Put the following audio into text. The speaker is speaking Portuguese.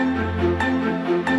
Música